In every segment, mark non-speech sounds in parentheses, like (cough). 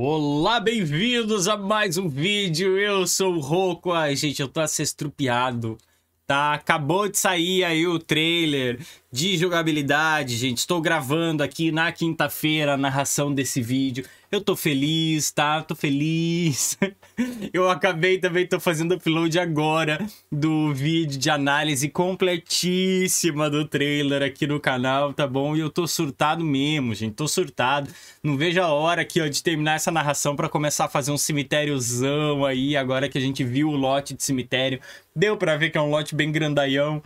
Olá, bem-vindos a mais um vídeo. Eu sou o Roco. Ai, gente, eu tô estrupiado. Tá, acabou de sair aí o trailer de jogabilidade, gente. Estou gravando aqui na quinta-feira a narração desse vídeo. Eu tô feliz, tá? Tô feliz. (laughs) Eu acabei também, tô fazendo upload agora do vídeo de análise completíssima do trailer aqui no canal, tá bom? E eu tô surtado mesmo, gente. Tô surtado. Não vejo a hora aqui, ó, de terminar essa narração para começar a fazer um cemitériozão aí, agora que a gente viu o lote de cemitério. Deu pra ver que é um lote bem grandaião.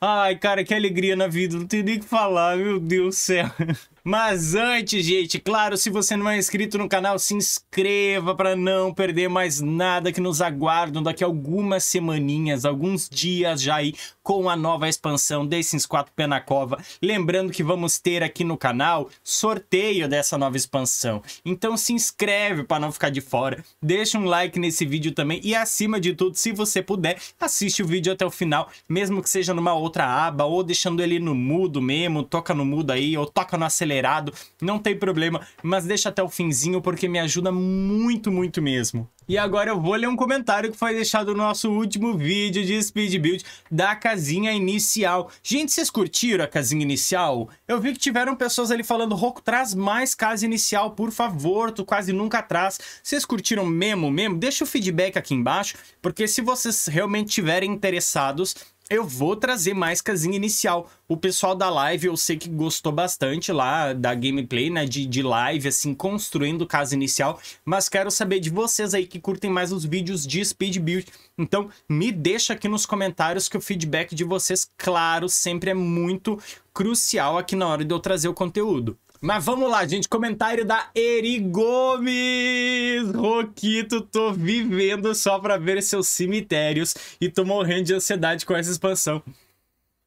Ai, cara, que alegria na vida, não tem nem o que falar, meu Deus do céu. (laughs) Mas antes, gente, claro, se você não é inscrito no canal, se inscreva para não perder mais nada que nos aguardam daqui a algumas semaninhas, alguns dias já aí com a nova expansão The Sims 4 Penacova. Lembrando que vamos ter aqui no canal sorteio dessa nova expansão. Então se inscreve para não ficar de fora, deixa um like nesse vídeo também e acima de tudo, se você puder, assiste o vídeo até o final, mesmo que seja numa outra aba ou deixando ele no mudo mesmo, toca no mudo aí ou toca no acelerado acelerado, não tem problema, mas deixa até o finzinho porque me ajuda muito, muito mesmo. E agora eu vou ler um comentário que foi deixado no nosso último vídeo de Speed Build da casinha inicial. Gente, vocês curtiram a casinha inicial? Eu vi que tiveram pessoas ali falando, Roco, traz mais casa inicial, por favor, tu quase nunca traz. Vocês curtiram mesmo, mesmo? Deixa o feedback aqui embaixo, porque se vocês realmente estiverem interessados, eu vou trazer mais casinha inicial. O pessoal da live eu sei que gostou bastante lá da gameplay, né? De, de live, assim, construindo casa inicial. Mas quero saber de vocês aí que curtem mais os vídeos de speed build. Então, me deixa aqui nos comentários que o feedback de vocês, claro, sempre é muito crucial aqui na hora de eu trazer o conteúdo. Mas vamos lá, gente. Comentário da Eri Gomes. Roquito, tô vivendo só pra ver seus cemitérios e tô morrendo de ansiedade com essa expansão.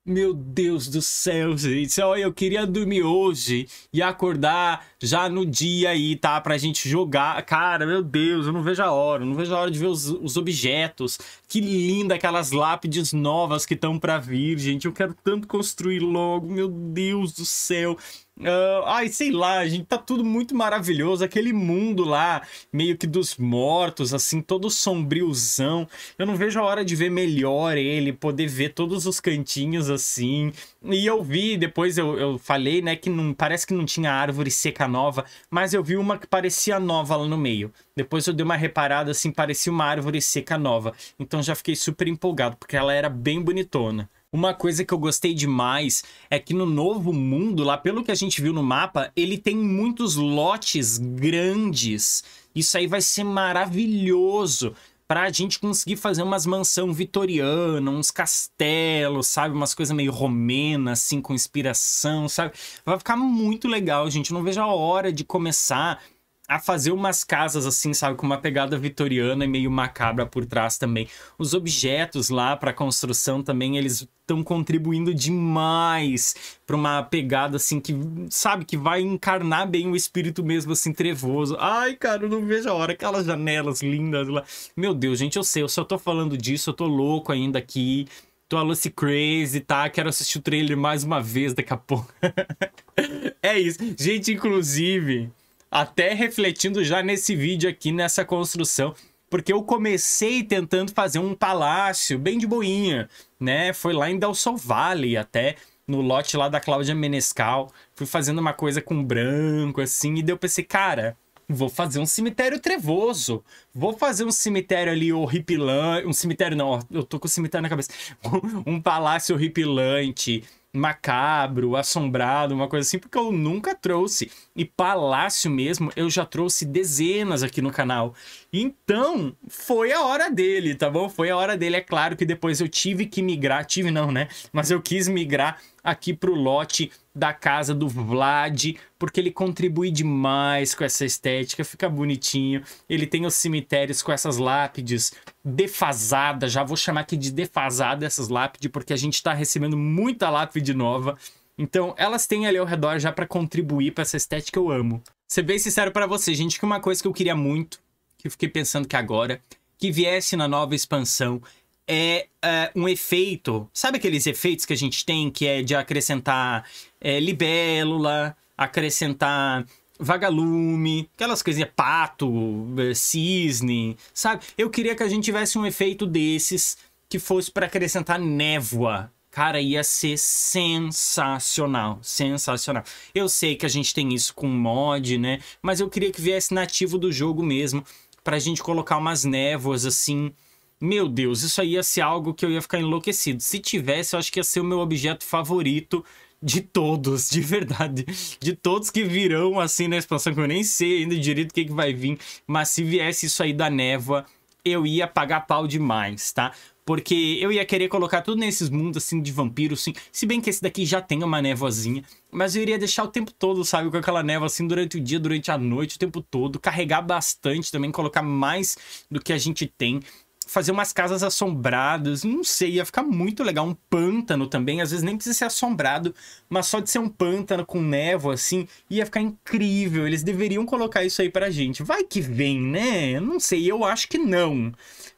Meu Deus do céu, gente. Olha, eu queria dormir hoje e acordar já no dia aí, tá? Pra gente jogar. Cara, meu Deus, eu não vejo a hora. Eu não vejo a hora de ver os, os objetos. Que linda aquelas lápides novas que estão pra vir, gente. Eu quero tanto construir logo. Meu Deus do céu. Uh, ai, sei lá, gente, tá tudo muito maravilhoso. Aquele mundo lá, meio que dos mortos, assim, todo sombriozão. Eu não vejo a hora de ver melhor ele, poder ver todos os cantinhos assim. E eu vi, depois eu, eu falei, né, que não parece que não tinha árvore seca nova, mas eu vi uma que parecia nova lá no meio. Depois eu dei uma reparada, assim, parecia uma árvore seca nova. Então já fiquei super empolgado, porque ela era bem bonitona. Uma coisa que eu gostei demais é que no novo mundo, lá pelo que a gente viu no mapa, ele tem muitos lotes grandes. Isso aí vai ser maravilhoso para a gente conseguir fazer umas mansão vitoriana, uns castelos, sabe? Umas coisas meio romena, assim, com inspiração, sabe? Vai ficar muito legal, gente. Eu não vejo a hora de começar a fazer umas casas assim, sabe, com uma pegada vitoriana e meio macabra por trás também. Os objetos lá para construção também, eles estão contribuindo demais para uma pegada assim que, sabe, que vai encarnar bem o espírito mesmo assim trevoso. Ai, cara, eu não vejo a hora aquelas janelas lindas lá. Meu Deus, gente, eu sei, eu só tô falando disso, eu tô louco ainda aqui. Tô a Lucy Crazy, tá? Quero assistir o trailer mais uma vez daqui a pouco. (laughs) é isso. Gente, inclusive, até refletindo já nesse vídeo aqui, nessa construção, porque eu comecei tentando fazer um palácio bem de boinha, né? Foi lá em Del Sol Valley até, no lote lá da Cláudia Menescal. Fui fazendo uma coisa com branco, assim, e daí eu pensei, cara, vou fazer um cemitério trevoso. Vou fazer um cemitério ali horripilante. Um cemitério não, eu tô com o cemitério na cabeça. (laughs) um palácio horripilante macabro, assombrado, uma coisa assim, porque eu nunca trouxe. E palácio mesmo, eu já trouxe dezenas aqui no canal. Então, foi a hora dele, tá bom? Foi a hora dele. É claro que depois eu tive que migrar, tive não, né? Mas eu quis migrar aqui pro lote da casa do Vlad, porque ele contribui demais com essa estética, fica bonitinho. Ele tem os cemitérios com essas lápides defasadas, já vou chamar aqui de defasada essas lápides, porque a gente tá recebendo muita lápide nova. Então, elas têm ali ao redor já para contribuir para essa estética eu amo. Ser bem sincero para você, gente, que uma coisa que eu queria muito, que eu fiquei pensando que agora, que viesse na nova expansão, é, é, um efeito. Sabe aqueles efeitos que a gente tem que é de acrescentar é, libélula, acrescentar vagalume, aquelas coisinhas, pato, eh, cisne, sabe? Eu queria que a gente tivesse um efeito desses que fosse para acrescentar névoa. Cara, ia ser sensacional, sensacional. Eu sei que a gente tem isso com mod, né? Mas eu queria que viesse nativo do jogo mesmo, pra gente colocar umas névoas assim. Meu Deus, isso aí ia ser algo que eu ia ficar enlouquecido. Se tivesse, eu acho que ia ser o meu objeto favorito de todos, de verdade. De todos que virão assim na expansão, que eu nem sei ainda direito o que, que vai vir. Mas se viesse isso aí da névoa, eu ia pagar pau demais, tá? Porque eu ia querer colocar tudo nesses mundos assim de vampiros, assim. Se bem que esse daqui já tem uma névoazinha. Mas eu iria deixar o tempo todo, sabe? Com aquela névoa assim durante o dia, durante a noite, o tempo todo. Carregar bastante também, colocar mais do que a gente tem fazer umas casas assombradas, não sei, ia ficar muito legal. Um pântano também, às vezes nem precisa ser assombrado, mas só de ser um pântano com névoa, assim, ia ficar incrível. Eles deveriam colocar isso aí pra gente. Vai que vem, né? Não sei, eu acho que não.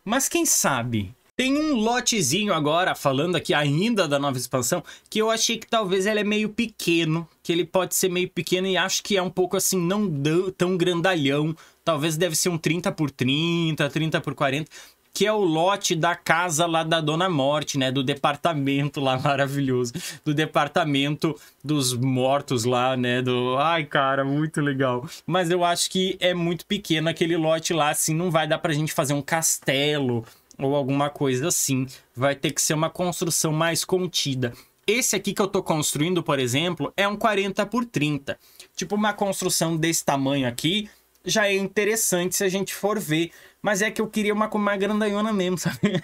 Mas quem sabe? Tem um lotezinho agora, falando aqui ainda da nova expansão, que eu achei que talvez ele é meio pequeno, que ele pode ser meio pequeno e acho que é um pouco assim, não tão grandalhão. Talvez deve ser um 30 por 30, 30 por 40 que é o lote da casa lá da Dona Morte, né? Do departamento lá maravilhoso. Do departamento dos mortos lá, né? Do. Ai, cara, muito legal. Mas eu acho que é muito pequeno aquele lote lá, assim, não vai dar pra gente fazer um castelo ou alguma coisa assim. Vai ter que ser uma construção mais contida. Esse aqui que eu tô construindo, por exemplo, é um 40 por 30. Tipo, uma construção desse tamanho aqui já é interessante se a gente for ver mas é que eu queria uma mais grandaiona mesmo, (laughs) sabe?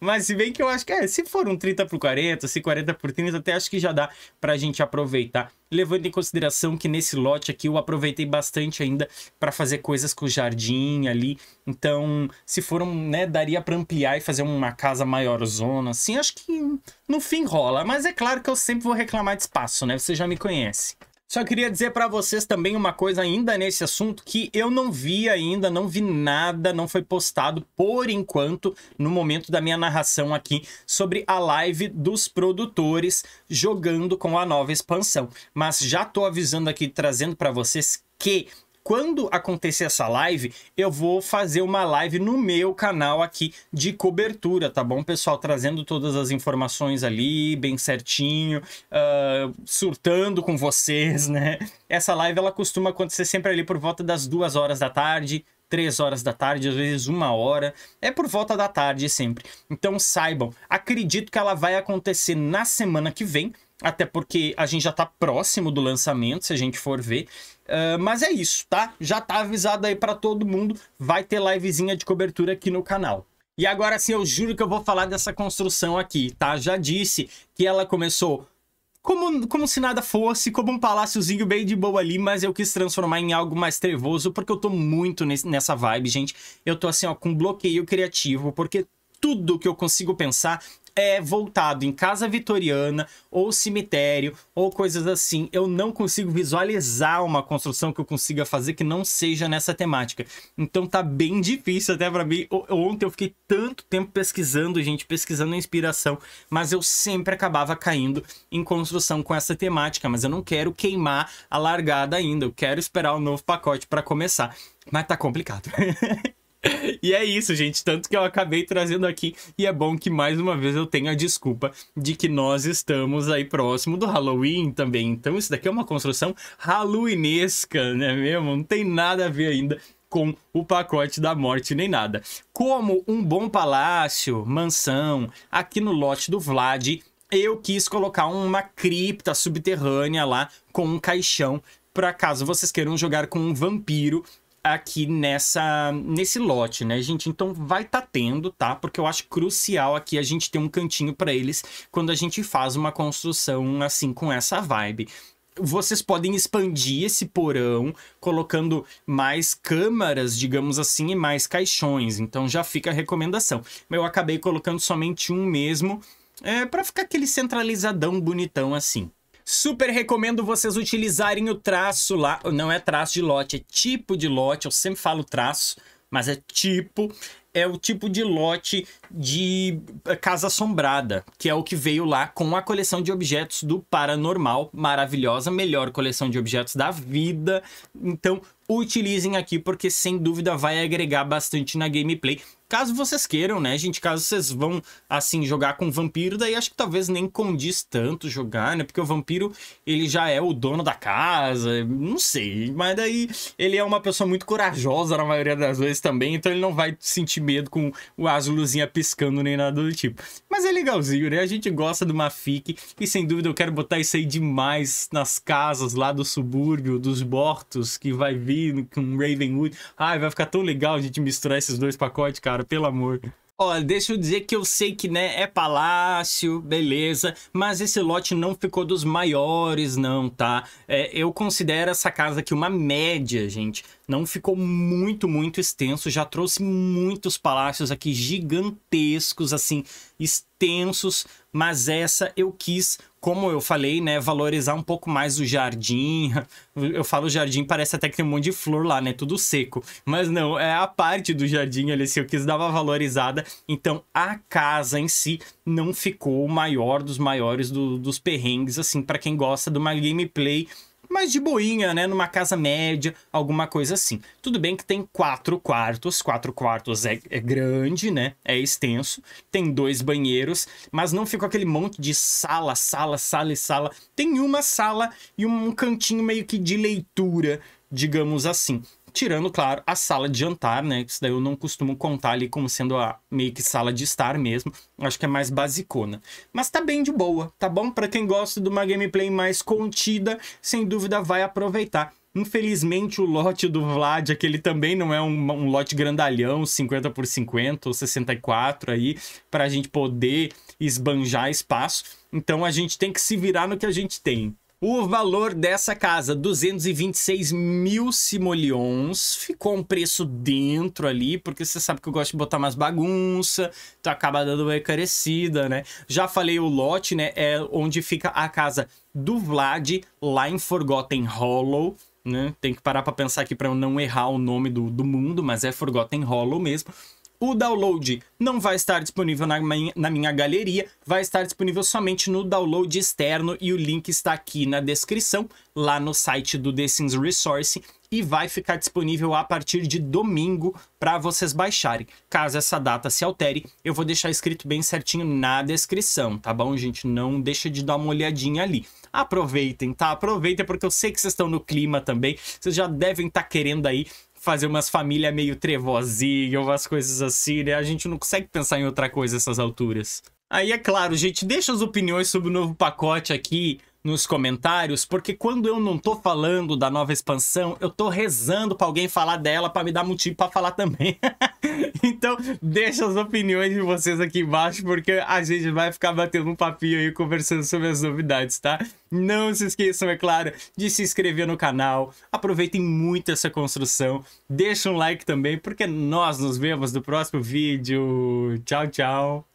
Mas se bem que eu acho que é, se for um 30 por 40, se 40 por 30, até acho que já dá pra gente aproveitar. Levando em consideração que nesse lote aqui eu aproveitei bastante ainda para fazer coisas com o jardim ali. Então, se for um, né, daria para ampliar e fazer uma casa maior zona, assim, acho que no fim rola. Mas é claro que eu sempre vou reclamar de espaço, né? Você já me conhece. Só queria dizer para vocês também uma coisa ainda nesse assunto que eu não vi ainda, não vi nada, não foi postado por enquanto no momento da minha narração aqui sobre a live dos produtores jogando com a nova expansão. Mas já tô avisando aqui, trazendo para vocês que quando acontecer essa live, eu vou fazer uma live no meu canal aqui de cobertura, tá bom, pessoal? Trazendo todas as informações ali, bem certinho, uh, surtando com vocês, né? Essa live, ela costuma acontecer sempre ali por volta das duas horas da tarde, três horas da tarde, às vezes uma hora. É por volta da tarde sempre. Então saibam, acredito que ela vai acontecer na semana que vem, até porque a gente já tá próximo do lançamento, se a gente for ver. Uh, mas é isso, tá? Já tá avisado aí para todo mundo, vai ter livezinha de cobertura aqui no canal. E agora sim, eu juro que eu vou falar dessa construção aqui, tá? Já disse que ela começou como, como se nada fosse, como um paláciozinho bem de boa ali, mas eu quis transformar em algo mais trevoso, porque eu tô muito nesse, nessa vibe, gente. Eu tô assim, ó, com bloqueio criativo, porque tudo que eu consigo pensar é voltado em casa vitoriana ou cemitério ou coisas assim. Eu não consigo visualizar uma construção que eu consiga fazer que não seja nessa temática. Então tá bem difícil até para mim. Ontem eu fiquei tanto tempo pesquisando, gente, pesquisando inspiração, mas eu sempre acabava caindo em construção com essa temática, mas eu não quero queimar a largada ainda. Eu quero esperar o um novo pacote para começar. Mas tá complicado. (laughs) (laughs) E é isso, gente. Tanto que eu acabei trazendo aqui. E é bom que mais uma vez eu tenha a desculpa de que nós estamos aí próximo do Halloween também. Então isso daqui é uma construção halloweenesca, né mesmo? Não tem nada a ver ainda com o pacote da morte nem nada. Como um bom palácio, mansão, aqui no lote do Vlad, eu quis colocar uma cripta subterrânea lá com um caixão para caso vocês queiram jogar com um vampiro aqui nessa nesse lote, né, gente? Então vai tá tendo, tá? Porque eu acho crucial aqui a gente ter um cantinho para eles quando a gente faz uma construção assim com essa vibe vocês podem expandir esse porão colocando mais câmaras, digamos assim, e mais caixões. Então já fica a recomendação. Eu acabei colocando somente um mesmo, é, para ficar aquele centralizadão bonitão assim. Super recomendo vocês utilizarem o traço lá. Não é traço de lote, é tipo de lote. Eu sempre falo traço, mas é tipo. é o tipo de lote de eh, casa assombrada, que é o que veio lá com a coleção de objetos do Paranormal, maravilhosa, melhor coleção de objetos da vida. Então, utilizem aqui porque sem dúvida vai agregar bastante na gameplay. Caso vocês queiram, né, gente? Caso vocês vão, assim, jogar com vampiro, daí acho que talvez nem condiz tanto jogar, né? Porque o vampiro, ele já é o dono da casa, não sei. Mas daí ele é uma pessoa muito corajosa na maioria das vezes também, então ele não vai sentir medo com as luzinhas piscando nem nada do tipo. Mas é legalzinho, né? A gente gosta de uma fic e sem dúvida eu quero botar isso aí demais nas casas lá do subúrbio, dos Bortos, que vai vir com Ravenwood. Ai, vai ficar tão legal a gente misturar esses dois pacotes, cara cara, pelo amor. Olha, deixa eu dizer que eu sei que, né, é palácio, beleza, mas esse lote não ficou dos maiores, não, tá? É, eu considero essa casa aqui uma média, gente. Não ficou muito, muito extenso, já trouxe muitos palácios aqui gigantescos, assim, extensos, mas essa eu quis, como eu falei, né, valorizar um pouco mais o jardim. (laughs) Eu falo jardim, parece até que tem um monte de flor lá, né, tudo seco. Mas não, é a parte do jardim ali, assim, eu quis dar uma valorizada. Então, a casa em si não ficou o maior dos maiores do, dos perrengues, assim, para quem gosta de uma gameplay mas de boinha, né? Numa casa média, alguma coisa assim. Tudo bem que tem quatro quartos, quatro quartos é, é grande, né? É extenso, tem dois banheiros, mas não ficou aquele monte de sala, sala, sala e sala. Tem uma sala e um cantinho meio que de leitura, digamos assim. Tirando, claro, a sala de jantar, né? Isso daí eu não costumo contar ali como sendo a meio que sala de estar mesmo. Acho que é mais basicona. Mas tá bem de boa, tá bom? Para quem gosta de uma gameplay mais contida, sem dúvida vai aproveitar. Infelizmente, o lote do Vlad, aquele também não é um, um lote grandalhão, 50 por 50 ou 64 aí, para a gente poder esbanjar espaço. Então a gente tem que se virar no que a gente tem. O valor dessa casa, 226 mil simoleons, ficou um preço dentro ali, porque você sabe que eu gosto de botar mais bagunça, então acaba dando uma encarecida, né? Já falei o lote, né? É onde fica a casa do Vlad, lá em Forgotten Hollow, né? Tem que parar para pensar aqui para eu não errar o nome do, do mundo, mas é Forgotten Hollow mesmo. O download não vai estar disponível na minha, na minha galeria, vai estar disponível somente no download externo e o link está aqui na descrição, lá no site do The Sims Resource e vai ficar disponível a partir de domingo para vocês baixarem. Caso essa data se altere, eu vou deixar escrito bem certinho na descrição, tá bom, gente? Não deixa de dar uma olhadinha ali. Aproveitem, tá? Aproveitem porque eu sei que vocês estão no clima também. Vocês já devem estar tá querendo aí fazer umas famílias meio trevozinha, umas coisas assim, né? A gente não consegue pensar em outra coisa nessas alturas. Aí é claro, gente, deixa as opiniões sobre o novo pacote aqui nos comentários, porque quando eu não tô falando da nova expansão, eu tô rezando para alguém falar dela para me dar motivo para falar também. (laughs) (laughs) então, deixa as opiniões de vocês aqui embaixo, porque a gente vai ficar batendo um papinho aí conversando sobre as novidades, tá? Não se esqueçam, é claro, de se inscrever no canal. Aproveitem muito essa construção. Deixa um like também, porque nós nos vemos no próximo vídeo. Tchau, tchau.